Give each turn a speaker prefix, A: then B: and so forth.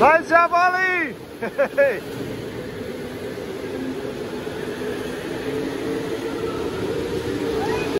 A: Vai, javali!